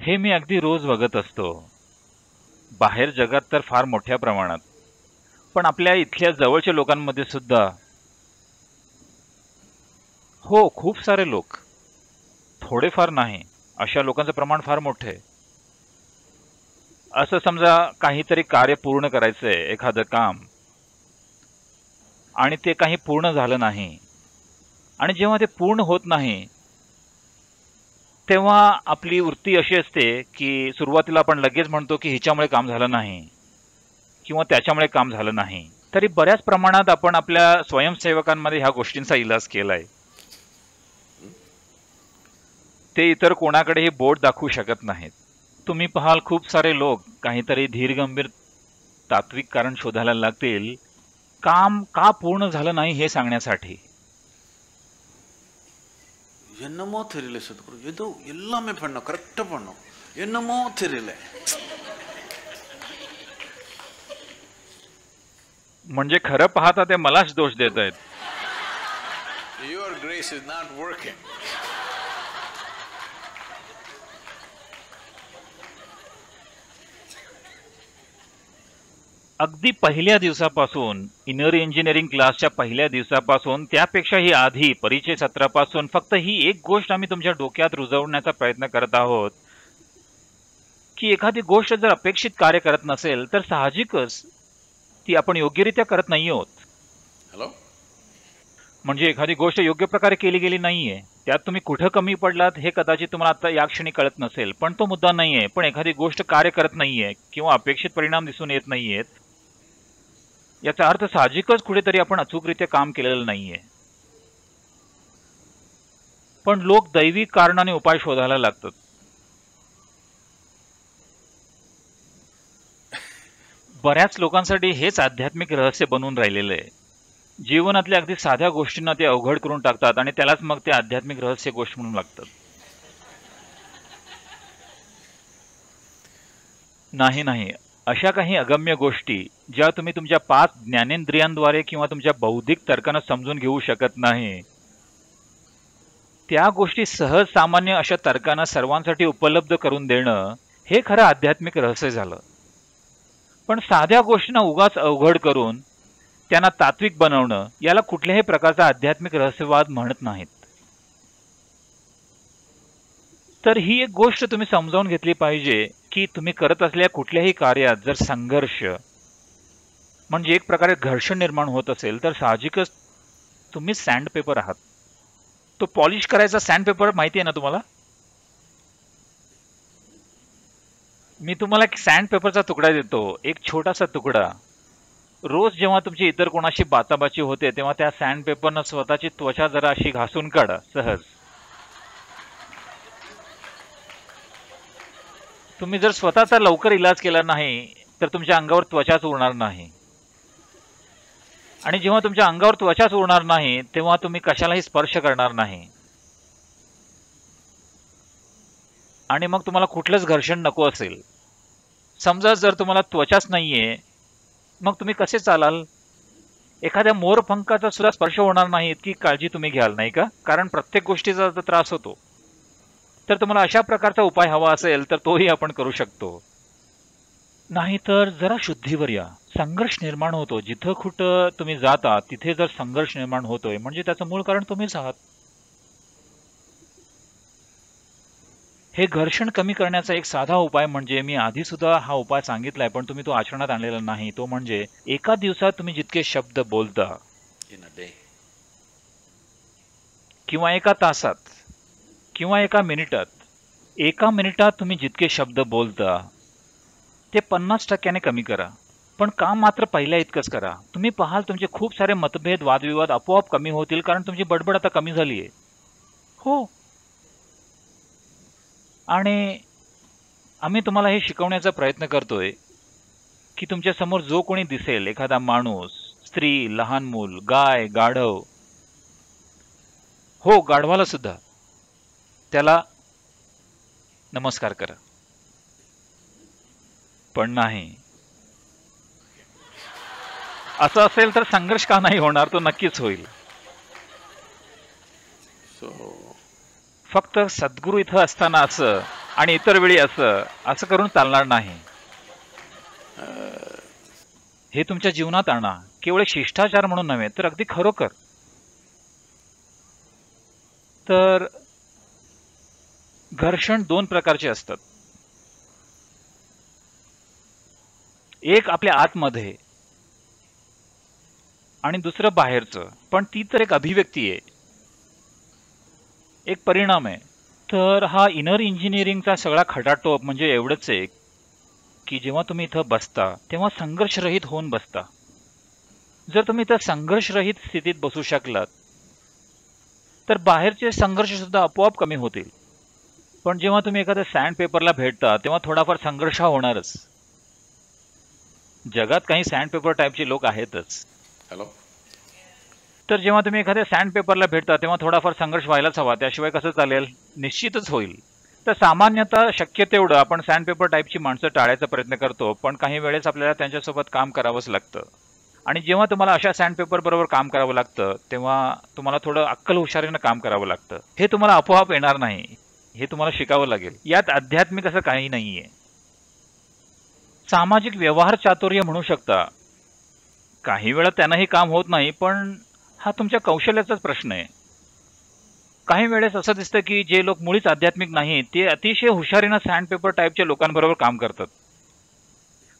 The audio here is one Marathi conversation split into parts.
हे मी अगदी रोज बघत असतो. बाहेर जगात तर फार मोठ्या प्रमाणात. पण आपल्या इथल्या जवळच्या लोकांमध्ये सुद्धा हो खूप सारे लोक. थोडेफार नाही अशा लोकांचं प्रमाण फार मोठे. असं समजा काहीतरी कार्य पूर्ण करायचंय एखादं काम. आणि ते काही पूर्ण झालं नाही. आणि जेव्हा ते पूर्ण होत नाही तेव्हा आपली वृत्ती अशी असते की सुरुवातीला आपण लगेच म्हणतो की हिच्यामुळे काम झालं नाही किंवा त्याच्यामुळे काम झालं नाही. तरी बऱ्याच प्रमाणात आपण आपल्या स्वयंसेवकांमध्ये ह्या गोष्टींचा इलाज केलाय. ते इतर कोणाकडेही बोट दाखवू शकत नाहीत. तुम्ही पाहाल खूप सारे लोक काहीतरी धीरगंभीर तात्विक कारण शोधायला लागतील. काम का पूर्ण झालं नाही हे सांगण्यासाठी? என்னமோ தெரியல சத்குரு ஏதோ எல்லாமே பண்ணோம் கரெக்டாக பண்ணோம் என்னமோ தெரியல म्हणजे खरं पाहता ते मलाच दोष देत आहेत Your grace is not working. अगदी पहिल्या दिवसापासून इनर इंजिनिअरिंग क्लासच्या पहिल्या दिवसापासून त्यापेक्षाही आधी परिचय सत्रापासून फक्त ही एक गोष्ट आम्ही तुमच्या डोक्यात रुजवण्याचा प्रयत्न करत आहोत. की एखादी गोष्ट जर अपेक्षित कार्य करत नसेल तर साहजिकच ती आपण योग्यरित्या करत नाही आहोत. Hello? म्हणजे एखादी गोष्ट योग्य प्रकारे केली गेली नाहीये त्यात तुम्ही कुठं कमी पडलात हे कदाचित तुम्हाला आता या क्षणी कळत नसेल पण तो मुद्दा नाहीये. पण एखादी गोष्ट कार्य करत नाहीये किंवा अपेक्षित परिणाम दिसून येत नाहीयेत याचा अर्थ साहजिकच कुठेतरी आपण अचूकरित्या काम केलेलं नाहीये. पण लोक दैवी कारणाने उपाय शोधायला लागतात. बऱ्याच लोकांसाठी हेच आध्यात्मिक रहस्य बनून राहिलेलं आहे. जीवनातल्या अगदी साध्या गोष्टींना ते अवघड करून टाकतात आणि त्यालाच मग ते आध्यात्मिक रहस्य गोष्ट म्हणून लागतात. नाही नाही. अशा काही अगम्य गोष्टी ज्या तुम्ही तुमच्या पाच ज्ञानेंद्रियांद्वारे किंवा तुमच्या बौद्धिक तर्कानं समजून घेऊ शकत नाही त्या गोष्टी सहज सामान्य अशा तर्कानं सर्वांसाठी उपलब्ध करून देणं हे खरं आध्यात्मिक रहस्य झालं. पण साध्या गोष्टींना उगाच अवघड करून त्यांना तात्विक बनवणं याला कुठल्याही प्रकारचा आध्यात्मिक रहस्यवाद म्हणत नाहीत. तर ही एक गोष्ट तुम्ही समजावून घेतली पाहिजे की तुम्ही करत असलेल्या कुठल्याही कार्यात जर संघर्ष म्हणजे एक प्रकारे घर्षण निर्माण होत असेल तर साहजिकच तुम्ही सँडपेपर आहात. तो पॉलिश करायचा सँडपेपर माहिती आहे ना तुम्हाला? मी तुम्हाला एक सँडपेपरचा तुकडा देतो. एक छोटासा तुकडा. रोज जेव्हा तुमची इतर कोणाशी बाचाबाची होते तेव्हा त्या सँडपेपरनं स्वतःची त्वचा जरा अशी घासून काढा सहज. तुम्ही जर स्वतःचा लवकर इलाज केला नाही तर तुमच्या अंगावर त्वचाच उरणार नाही. आणि जेव्हा तुमच्या अंगावर त्वचाच उरणार नाही तेव्हा तुम्ही कशालाही स्पर्श करणार नाही. आणि मग तुम्हाला कुठलंच घर्षण नको असेल. समजा जर तुम्हाला त्वचाच नाहीये मग तुम्ही कसे चालाल? एखाद्या मोरपंखाचा सुद्धा स्पर्श होणार नाही इतकी काळजी तुम्ही घ्याल नाही का? कारण प्रत्येक गोष्टीचा त्रास होतो. तर तुम्हाला अशा प्रकारचा उपाय हवा असेल तर तोही आपण करू शकतो. नाहीतर जरा शुद्धीवर या. संघर्ष निर्माण होतो. जिथं कुठं तुम्ही जाता तिथे जर संघर्ष निर्माण होतोय म्हणजे त्याचं मूळ कारण तुम्हीच आहात. हे घर्षण कमी करण्याचा एक साधा उपाय म्हणजे मी आधी सुद्धा हा उपाय सांगितलाय पण तुम्ही तो आचरणात आणलेला नाही. तो म्हणजे एका दिवसात तुम्ही जितके शब्द बोलता. किंवा एका तासात किंवा एका मिनिटात एका मिनिटात तुम्ही जितके शब्द बोलता ते पन्नास टक्क्याने कमी करा. पण काम मात्र पहिल्या इतकंच करा. तुम्ही पाहाल तुमचे खूप सारे मतभेद वादविवाद आपोआप कमी होतील कारण तुमची बडबड आता कमी झाली आहे हो. आणि आम्ही तुम्हाला हे शिकवण्याचा प्रयत्न करतोय की तुमच्यासमोर जो कोणी दिसेल एखादा माणूस स्त्री लहान मूल गाय गाढव हो गाढवाला सुद्धा. त्याला नमस्कार करा. पण नाही. असं असेल तर संघर्ष का नाही होणार? तो नक्कीच होईल. So, फक्त सद्गुरू इथं असताना असं आणि इतर वेळी असं असं करून चालणार नाही. हे तुमच्या जीवनात आणा. केवळ एक शिष्टाचार म्हणून नव्हे तर अगदी खरोखर. तर घर्षण दोन प्रकारचे असतात. एक आपल्या आतमध्ये आणि दुसरं बाहेरचं. पण ती तर एक अभिव्यक्ती आहे. एक परिणाम आहे. तर हा इनर इंजिनिअरिंगचा सगळा खटाटोप म्हणजे एवढंच आहे की जेव्हा तुम्ही इथं बसता तेव्हा संघर्षरहित होऊन बसता. जर तुम्ही इथं संघर्षरहित स्थितीत बसू शकलात तर बाहेरचे संघर्ष सुद्धा आपोआप कमी होतील. पण जेव्हा तुम्ही एखाद्या सँड पेपरला भेटता तेव्हा थोडाफार संघर्ष होणारच. जगात काही सँड पेपर टाईपचे लोक आहेतच. हॅलो तर जेव्हा तुम्ही एखाद्या सँड पेपरला भेटता तेव्हा थोडाफार संघर्ष व्हायलाच हवा. त्याशिवाय कसं चालेल? निश्चितच होईल. तर सामान्यतः शक्य तेवढं आपण सँड पेपर टाईपची माणसं टाळायचा प्रयत्न करतो पण काही वेळेस आपल्याला त्यांच्यासोबत काम करावंच लागतं. आणि जेव्हा तुम्हाला अशा सँड पेपर बरोबर काम करावं लागतं तेव्हा तुम्हाला थोडं अक्कल हुशारीनं काम करावं लागतं. हे तुम्हाला आपोआप येणार नाही. हे तुम्हाला शिकावं लागेल. यात आध्यात्मिक असं काही नाहीये. सामाजिक व्यवहार चातुर्य म्हणू शकता. काही वेळा त्यांनाही काम होत नाही पण हा तुमच्या कौशल्याचाच प्रश्न आहे. काही वेळेस असं दिसतं की जे लोक मुळीच आध्यात्मिक नाही ते अतिशय हुशारीनं सँडपेपर टाईपच्या लोकांबरोबर काम करतात.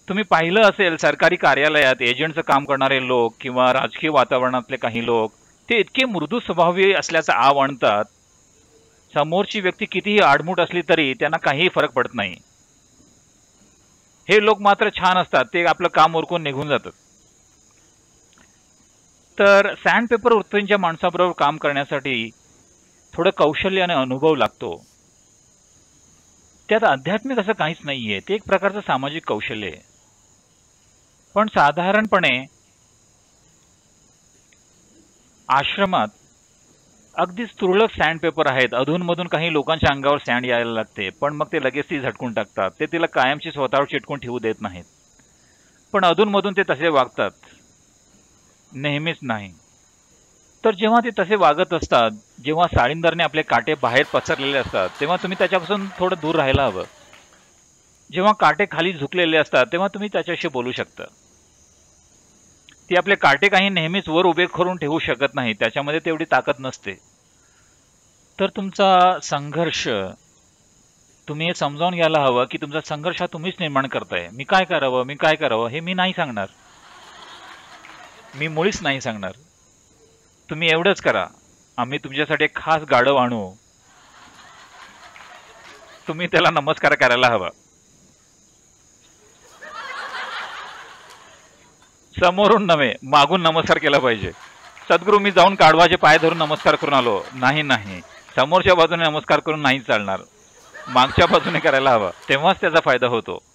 तुम्ही पाहिलं असेल सरकारी कार्यालयात एजंटचं काम करणारे लोक किंवा राजकीय वातावरणातले काही लोक ते इतके मृदू स्वभावी असल्याचा आव आणतात समोरची व्यक्ती कितीही आडमूट असली तरी त्यांना काहीही फरक पडत नाही. हे लोक मात्र छान असतात. ते आपलं काम ओरकून निघून जातात. तर सँडपेपर वृत्तींच्या माणसाबरोबर काम करण्यासाठी थोडं कौशल्य आणि अनुभव लागतो. त्यात आध्यात्मिक असं काहीच नाहीये. ते एक प्रकारचं सामाजिक कौशल्य आहे. पण साधारणपणे आश्रमात अगदीच तुरळक सँड पेपर आहेत. अधूनमधून काही लोकांच्या अंगावर सँड यायला लागते. पण मग ते लगेच ती झटकून टाकतात. ते तिला कायमची स्वतःवर चिटकून ठेवू देत नाहीत. पण अधूनमधून ते तसे वागतात. नेहमीच नाही. तर जेव्हा ते तसे वागत असतात जेव्हा साळींदरने आपले काटे बाहेर पसरलेले असतात तेव्हा तुम्ही त्याच्यापासून थोडं दूर राहायला हवं. जेव्हा काटे खाली झुकलेले असतात तेव्हा तुम्ही त्याच्याशी बोलू शकता. ती आपले काटे काही नेहमीच वर उभे करून ठेवू शकत नाही. त्याच्यामध्ये तेवढी ताकद नसते. तर तुमचा संघर्ष तुम्ही हे समजावून घ्यायला हवं की तुमचा संघर्ष हा तुम्हीच निर्माण करताय. मी काय करावं मी काय करावं हे मी नाही सांगणार. मी मुळीच नाही सांगणार. तुम्ही एवढंच करा. आम्ही तुमच्यासाठी एक खास गाढव आणू. तुम्ही त्याला नमस्कार करायला हवा. समोरून नव्हे मागून नमस्कार केला पाहिजे. सद्गुरू मी जाऊन काढवाचे पाय धरून नमस्कार करून आलो. नाही नाही. समोरच्या बाजूने नमस्कार करून नाही चालणार. मागच्या बाजूने करायला हवा. तेव्हाच त्याचा फायदा होतो.